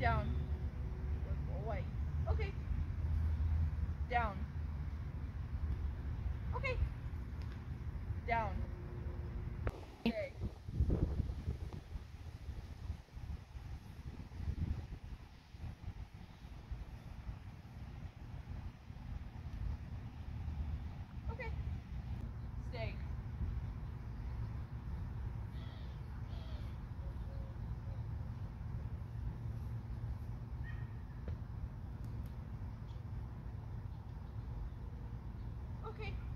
Down. Away. Okay. Down. Okay. Down. Okay.